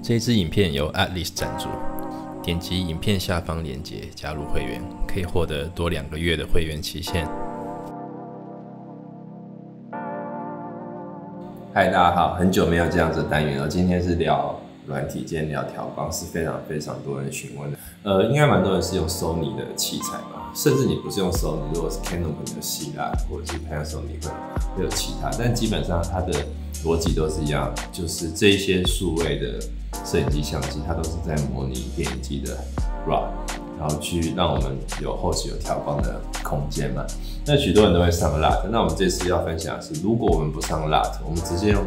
这支影片由 Atlas 赞助，点击影片下方链接加入会员，可以获得多两个月的会员期限。嗨，大家好，很久没有这样子单元了，今天是聊软体，今天聊调光，是非常非常多人询问的。呃，应该蛮多人是用 Sony 的器材吧，甚至你不是用 Sony，如果是 Canon 可能有希腊，或者是 Panasonic 会会有其他，但基本上它的逻辑都是一样，就是这些数位的摄影机、相机，它都是在模拟电影机的 RAW，然后去让我们有后期有调光的空间嘛。那许多人都会上 LUT，那我们这次要分享的是，如果我们不上 LUT，我们直接用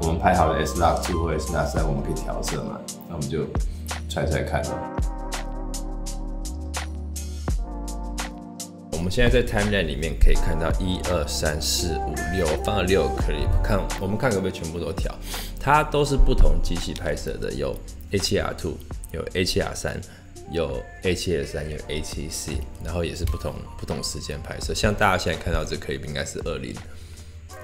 我们拍好的 S LUT 2或 S LUT 三我们可以调色嘛？那我们就猜猜看哦。我们现在在 timeline 里面可以看到一二三四五六，放了六个 clip，看我们看可不可以全部都调？它都是不同机器拍摄的，有 A7R2，有 A7R3，有 A7S3，有 A7C，然后也是不同不同时间拍摄。像大家现在看到这 clip 应该是二零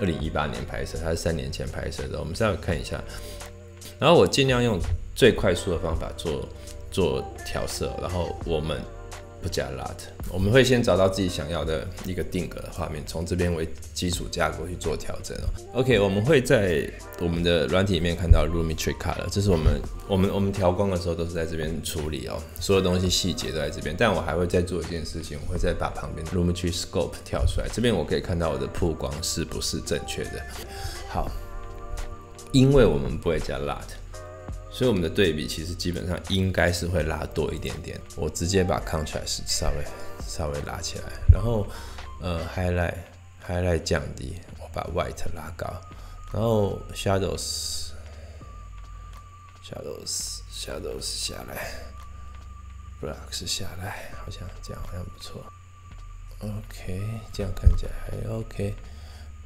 二零一八年拍摄，它是三年前拍摄的。我们再看一下，然后我尽量用最快速的方法做做调色，然后我们。不加 LUT，我们会先找到自己想要的一个定格的画面，从这边为基础架构去做调整哦。OK，我们会在我们的软体里面看到 Lumetri Color，这是我们我们我们调光的时候都是在这边处理哦，所有东西细节都在这边。但我还会再做一件事情，我会再把旁边的 Lumetri Scope 跳出来，这边我可以看到我的曝光是不是正确的。好，因为我们不会加 LUT。所以我们的对比其实基本上应该是会拉多一点点。我直接把 contrast 稍微稍微拉起来，然后呃 highlight highlight 降低，我把 white 拉高，然后 shadows shadows shadows 下来 blacks 下来，好像这样好像不错。OK，这样看起来还 OK。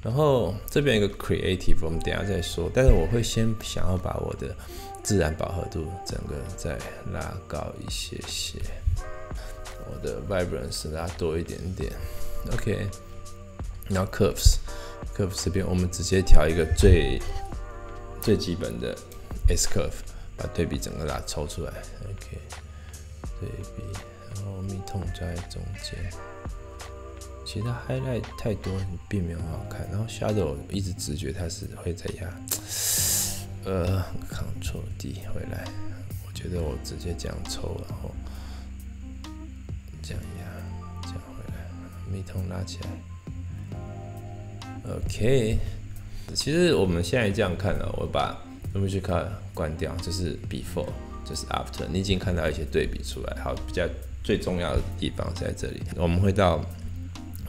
然后这边一个 creative，我们等下再说。但是我会先想要把我的自然饱和度整个再拉高一些些，我的 vibrance 拉多一点点。OK，然后 curves，curves 这边我们直接调一个最最基本的 S curve，把对比整个拉抽出来。OK，对比，然后密痛在中间。其实 highlight 太多并没有很好看，然后 shadow 一直直觉它是会在压，呃，Ctrl D 回来，我觉得我直接这样抽，然后这样压，这样回来，密通拉起来，OK。其实我们现在这样看呢，我把 Image Cut 关掉，这是 Before，这是 After，你已经看到一些对比出来。好，比较最重要的地方在这里，我们会到。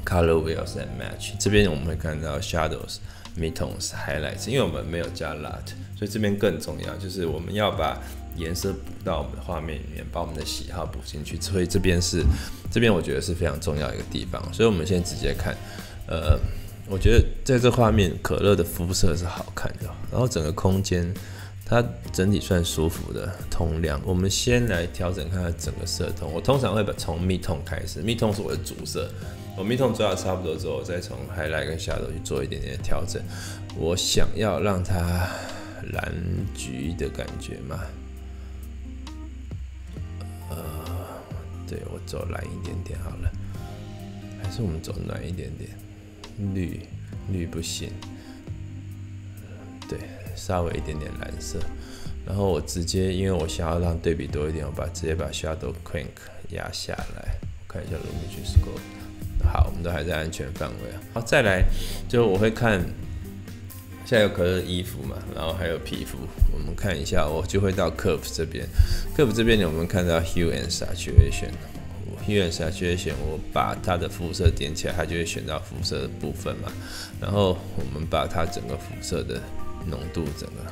Color wheels and match，这边我们会看到 shadows、m i t o n s、highlights，因为我们没有加 LUT，所以这边更重要，就是我们要把颜色补到我们的画面里面，把我们的喜好补进去。所以这边是，这边我觉得是非常重要一个地方。所以我们先直接看，呃，我觉得在这画面，可乐的肤色是好看的，然后整个空间它整体算舒服的，通亮。我们先来调整看它整个色通，我通常会把从蜜通开始蜜通是我的主色。我密通做到差不多之后，我再从 highlight 跟 shadow 去做一点点的调整。我想要让它蓝橘的感觉嘛，呃，对我走蓝一点点好了，还是我们走暖一点点，绿绿不行，对，稍微一点点蓝色。然后我直接，因为我想要让对比多一点，我把直接把 shadow crank 压下来，看一下 lumen score。好，我们都还在安全范围啊。好，再来，就我会看，现在有可乐衣服嘛，然后还有皮肤，我们看一下，我就会到 curve 这边，curve 这边呢，我们看到 hue and saturation，hue and saturation，我把它的肤色点起来，它就会选到肤色的部分嘛。然后我们把它整个肤色的浓度整个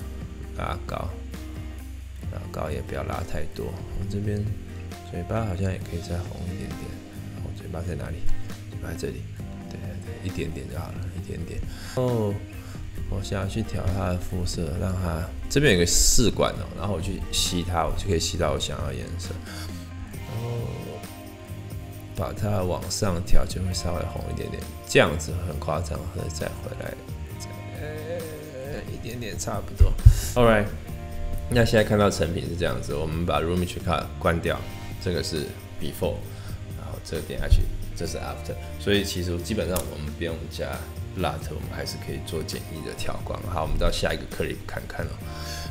拉高，拉高也不要拉太多。我这边嘴巴好像也可以再红一点点，然后嘴巴在哪里？在这里，对对对，一点点就好了，一点点。哦，我想要去调它的肤色，让它这边有个试管哦，然后我去吸它，我就可以吸到我想要颜色。然后把它往上调，就会稍微红一点点，这样子很夸张，然后再回来，点点差不多。All right，那现在看到成品是这样子，我们把 Room i Checkout 关掉，这个是 Before，然后这个点下去，这是 After，所以其实基本上我们不用加 LUT，我们还是可以做简易的调光。好，我们到下一个 Clip 看看哦。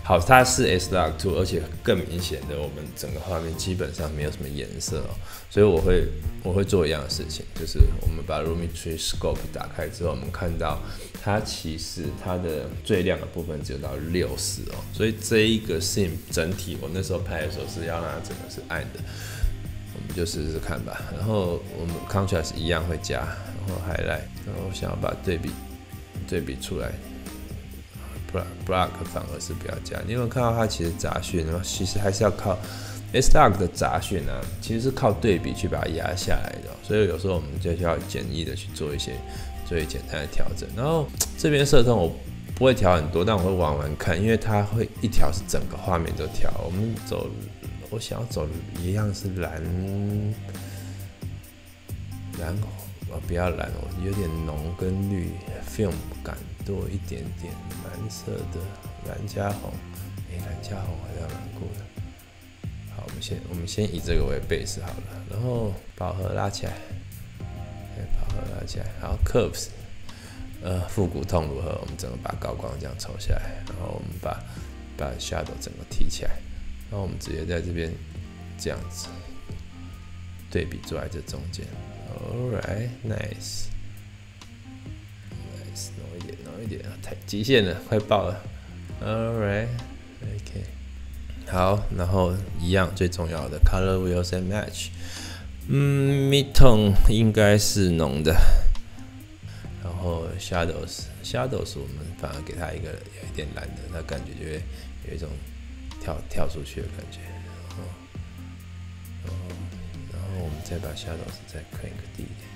好，它是 S Log Two，而且更明显的，我们整个画面基本上没有什么颜色哦，所以我会我会做一样的事情，就是我们把 Room Tree Scope 打开之后，我们看到它其实它的最亮的部分只有到六十哦，所以这一个 Scene 整体我那时候拍的时候是要让它整个是暗的，我们就试试看吧。然后我们 Contrast 一样会加，然后 Highlight，然后想要把对比对比出来。Block block 反而是不要加，你有没有看到它其实杂讯，然后其实还是要靠 S log 的杂讯啊，其实是靠对比去把它压下来的，所以有时候我们就需要简易的去做一些最简单的调整。然后 这边色痛我不会调很多，但我会玩玩看，因为它会一条是整个画面都调。我们走，我想要走一样是蓝蓝红哦，不要蓝哦，有点浓跟绿 film 感。多一点点蓝色的蓝加红，哎，蓝加红好像蛮酷的。好，我们先我们先以这个为 base 好了，然后饱和拉起来，哎，饱和拉起来，好，curves，呃，复古痛如何？我们整个把高光这样抽下来，然后我们把把 shadow 整个提起来，然后我们直接在这边这样子对比坐在这中间。All right, nice. nice，浓一点啊，太极限了，快爆了。All right，OK，好，然后一样最重要的 color wheels and match。嗯，mid tone 应该是浓的，然后 shadows，shadows 我们反而给它一个有一点蓝的，它感觉就会有一种跳跳出去的感觉。然后，再把下头再 crank 低一点。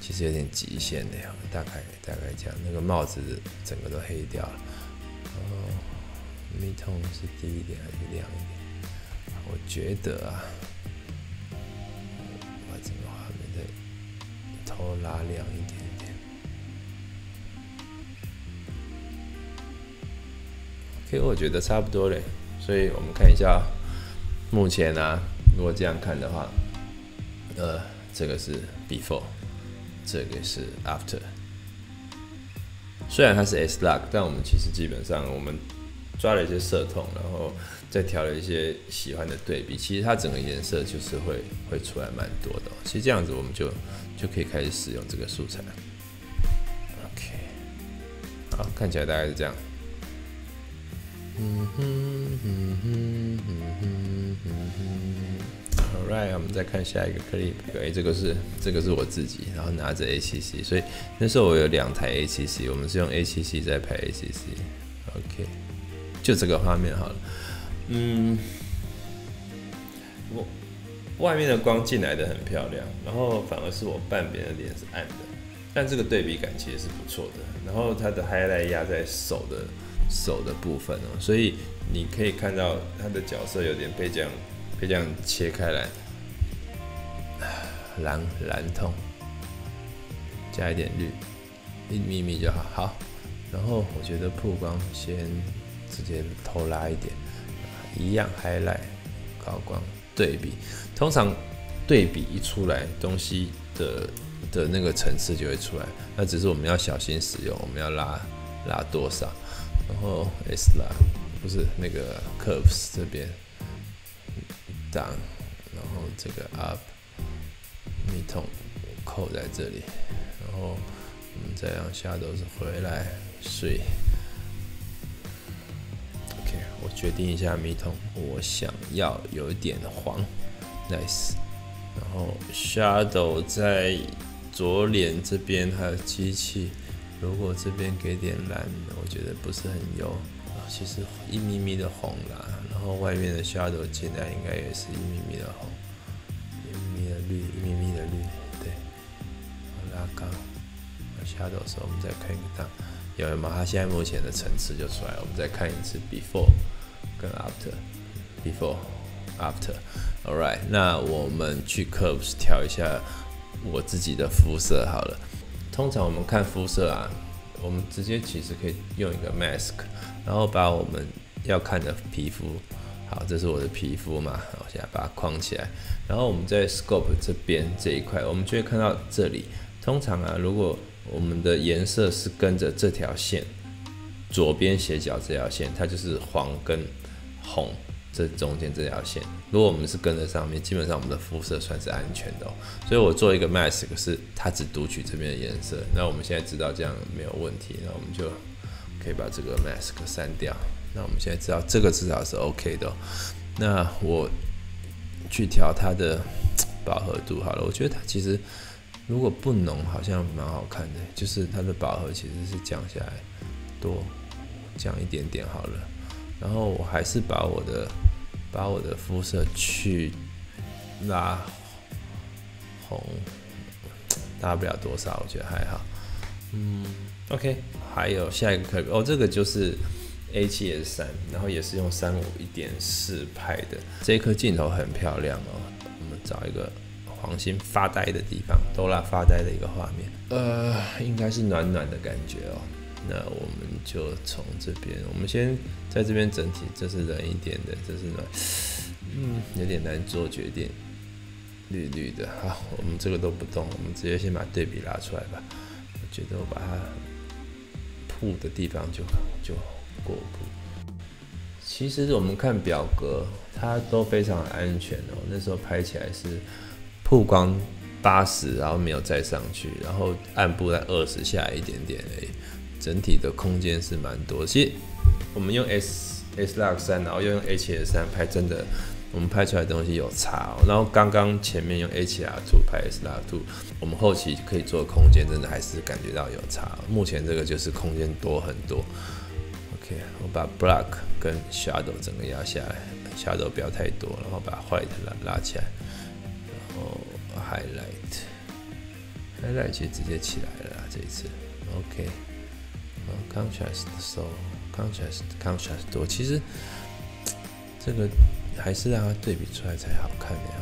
其实有点极限的呀，大概大概这样，那个帽子整个都黑掉了。然后密通是低一点还是亮一点？我觉得啊，把整个画面的头拉亮一点点。OK，我觉得差不多嘞。所以我们看一下，目前呢，如果这样看的话，呃，这个是 before。这个是 after，虽然它是 S log，但我们其实基本上我们抓了一些色痛，然后再调了一些喜欢的对比，其实它整个颜色就是会会出来蛮多的。其实这样子我们就就可以开始使用这个素材。OK，好，看起来大概是这样。嗯哼嗯哼嗯哼嗯哼。Alright，我们再看下一个 clip。哎，这个是这个是我自己，然后拿着 A7C，所以那时候我有两台 A7C，我们是用 A7C 在拍 A7C。OK，就这个画面好了。嗯，我外面的光进来的很漂亮，然后反而是我半边的脸是暗的，但这个对比感其实是不错的。然后它的 highlight 压在手的手的部分哦，所以你可以看到它的角色有点被这样。可以这样切开来，蓝蓝痛，加一点绿，一咪咪就好。好，然后我觉得曝光先直接偷拉一点，一样 highlight 高光对比。通常对比一出来，东西的的那个层次就会出来。那只是我们要小心使用，我们要拉拉多少，然后 S 拉不是那个 curves 这边。down，然后这个 up，密筒扣在这里，然后我们再让下都是回来睡。OK，我决定一下密筒，我想要有一点黄，nice。然后 shadow 在左脸这边还有机器，如果这边给点蓝，我觉得不是很优。其实一咪咪的红啦，然后外面的 shadow 进来应该也是一咪咪的红，一咪咪的绿，一咪咪的绿，对。拉高，shadow 的时候我们再看一档，有吗？它现在目前的层次就出来，我们再看一次 before 跟 after，before after，all right。那我们去 curves 调一下我自己的肤色好了。通常我们看肤色啊。我们直接其实可以用一个 mask，然后把我们要看的皮肤。好，这是我的皮肤嘛，我现在把它框起来。然后我们在 scope 这边这一块，我们就会看到这里。通常啊，如果我们的颜色是跟着这条线，左边斜角这条线，它就是黄跟红这中间这条线。如果我们是跟着上面，基本上我们的肤色算是安全的。所以我做一个 mask 是它只读取这边的颜色。那我们现在知道这样没有问题，那我们就可以把这个 mask 删掉。那我们现在知道这个至少是 OK 的。那我。去调它的饱和度好了，我觉得它其实如果不浓，好像蛮好看的。就是它的饱和其实是降下来，多降一点点好了。然后我还是把我的把我的肤色去拉红，大不了多少，我觉得还好。嗯，OK，还有下一个可哦，这个就是。A7S 三，然后也是用三五一点四拍的，这颗镜头很漂亮哦。我们找一个黄星发呆的地方，哆啦发呆的一个画面，呃，应该是暖暖的感觉哦。那我们就从这边，我们先在这边整体，这是冷一点的，这是暖，嗯，有点难做决定，绿绿的。好，我们这个都不动，我们直接先把对比拉出来吧。我觉得我把它铺的地方就就。过曝，其实我们看表格，它都非常安全哦。那时候拍起来是曝光八十，然后没有再上去，然后暗部在二十下一点点已，整体的空间是蛮多。其实我们用 S S Lux 三，然后又用 H S 三拍，真的我们拍出来的东西有差哦。然后刚刚前面用 H R Two 拍 S Lux Two，我们后期可以做空间，真的还是感觉到有差。目前这个就是空间多很多。OK，我把 black 跟 shadow 整个压下来，shadow 不要太多，然后把 white 拉拉起来，然后 highlight，highlight 其实直接起来了这一次，OK，然后 contrast so contrast contrast 多，其实这个还是让它对比出来才好看的哦。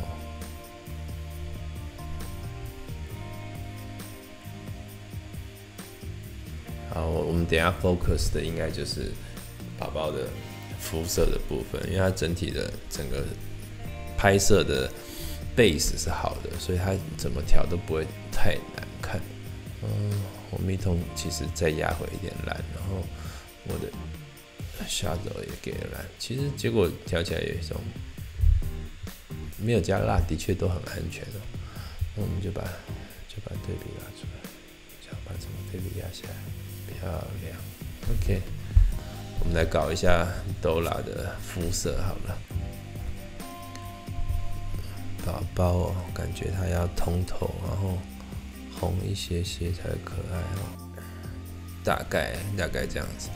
好，我们等下 focus 的应该就是宝宝的肤色的部分，因为它整体的整个拍摄的 base 是好的，所以它怎么调都不会太难看。嗯，我蜜瞳其实再压回一点蓝，然后我的 shadow 也给了蓝，其实结果调起来有一种没有加蜡，的确都很安全哦。那我们就把就把对比拉出来，想把整个对比压下来。漂亮，OK，我们来搞一下 Dola 的肤色好了。宝宝哦，感觉它要通透，然后红一些些才可爱哦。大概大概这样子，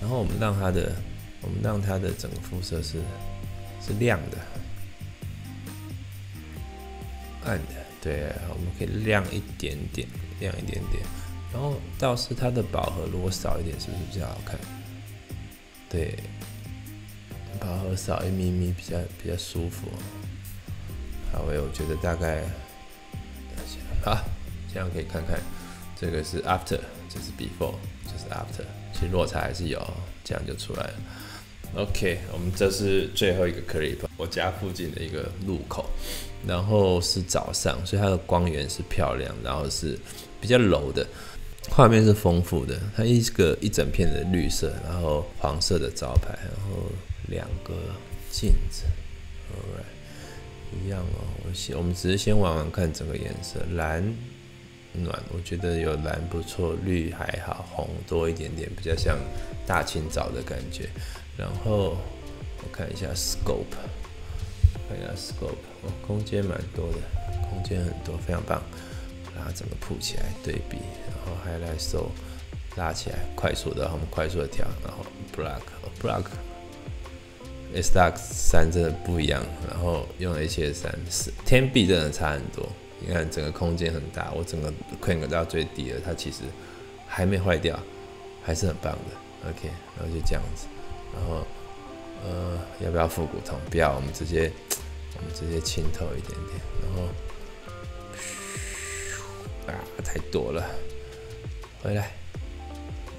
然后我们让它的，我们让它的整个肤色是是亮的，暗的，对，我们可以亮一点点，亮一点点。然后倒是它的饱和如果少一点，是不是比较好看？对，饱和少一咪咪比较比较舒服。好，我我觉得大概，好，这样可以看看，这个是 after，这是 before，这是 after，其实落差还是有，这样就出来了。OK，我们这是最后一个 clip，我家附近的一个路口，然后是早上，所以它的光源是漂亮，然后是比较柔的。画面是丰富的，它一个一整片的绿色，然后黄色的招牌，然后两个镜子，Alright，一样哦。我先，我们只是先玩玩看整个颜色，蓝暖，我觉得有蓝不错，绿还好，红多一点点，比较像大清早的感觉。然后我看一下 Scope，看一下 Scope，哦，空间蛮多的，空间很多，非常棒。把它整个铺起来对比，然后还来收拉起来，快速的，我们快速的调，然后 block block s l u x 三真的不一样，然后用 H S 三是天币真的差很多，你看整个空间很大，我整个 crank 到最低了，它其实还没坏掉，还是很棒的，OK，然后就这样子，然后呃要不要复古铜？不要，我们直接我们直接清透一点点，然后。啊，太多了，回来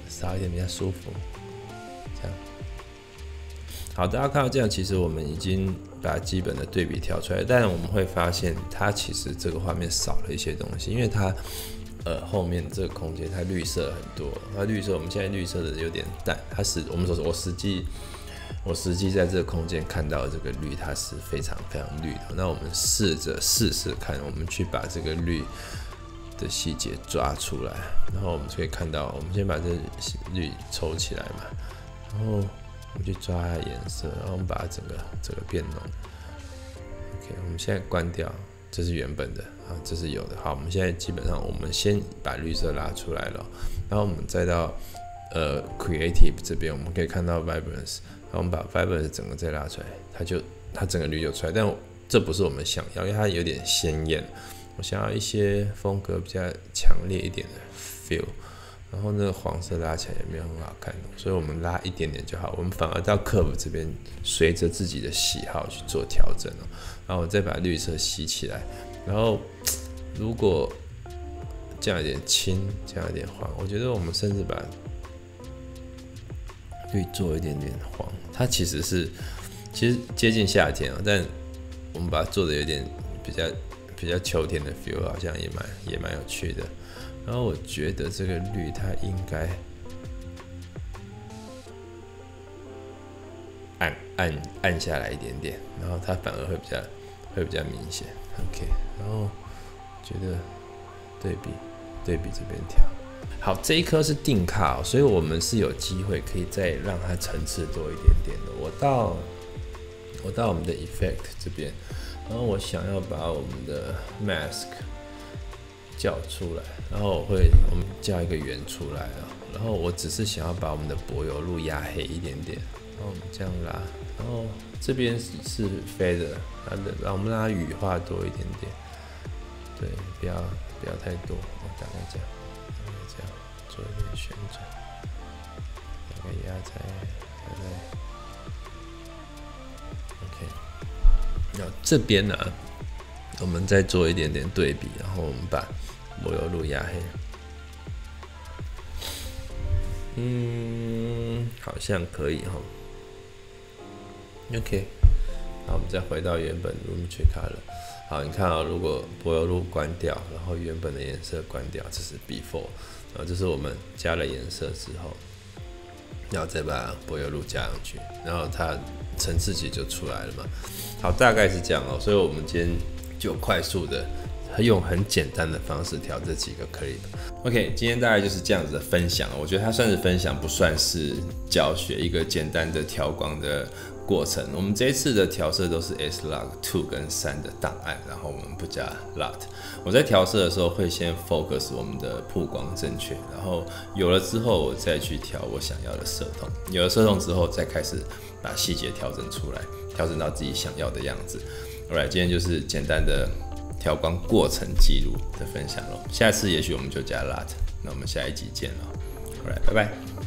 少一点比较舒服，这样好，大家看到这样，其实我们已经把基本的对比调出来，但我们会发现它其实这个画面少了一些东西，因为它呃后面这个空间它绿色很多，它绿色我们现在绿色的有点淡，它实我们说我实际我实际在这个空间看到这个绿，它是非常非常绿的。那我们试着试试看，我们去把这个绿的细节抓出来，然后我们就可以看到，我们先把这绿抽起来嘛，然后。我们去抓它颜色，然后我们把它整个整个变浓。OK，我们现在关掉，这是原本的啊，这是有的。好，我们现在基本上，我们先把绿色拉出来了，然后我们再到呃 Creative 这边，我们可以看到 Vibrance，然后我们把 Vibrance 整个再拉出来，它就它整个绿就出来。但这不是我们想要，因为它有点鲜艳，我想要一些风格比较强烈一点的 feel。然后那个黄色拉起来也没有很好看，所以我们拉一点点就好。我们反而到 curve 这边，随着自己的喜好去做调整哦。然后我再把绿色吸起来，然后如果降一点青，降一点黄，我觉得我们甚至把绿做一点点黄，它其实是其实接近夏天啊，但我们把它做的有点比较比较秋天的 feel，好像也蛮也蛮有趣的。然后我觉得这个绿它应该暗暗暗下来一点点，然后它反而会比较会比较明显。OK，然后觉得对比对比这边调好，这一颗是定卡，哦所以我们是有机会可以再让它层次多一点点的。我到我到我们的 Effect 这边，然后我想要把我们的 Mask。叫出来，然后我会我们叫一个圆出来啊，然后我只是想要把我们的柏油路压黑一点点，然后我们这样拉，然后这边是飞的，它的，让我们让它羽化多一点点，对，不要不要太多，我大概这样，大概这样做一点旋转，大概压在压在那这边呢，我们再做一点点对比，然后我们把。柏油路压黑，嗯，好像可以哈。OK，那我们再回到原本 Room c h e c k 了。好，你看啊，如果柏油路关掉，然后原本的颜色关掉，这是 Before，然后这是我们加了颜色之后，然后再把柏油路加上去，然后它层次级就出来了嘛。好，大概是这样哦。所以我们今天就快速的。用很简单的方式调这几个 clip。OK，今天大概就是这样子的分享。我觉得它算是分享，不算是教学。一个简单的调光的过程。我们这一次的调色都是 S log two 跟三的档案，然后我们不加 LUT。我在调色的时候会先 focus 我们的曝光正确，然后有了之后我再去调我想要的色痛。有了色痛之后，再开始把细节调整出来，调整到自己想要的样子。Alright，今天就是简单的。调光过程记录的分享喽，下次也许我们就加 LUT，那我们下一集见喽，好来，拜拜。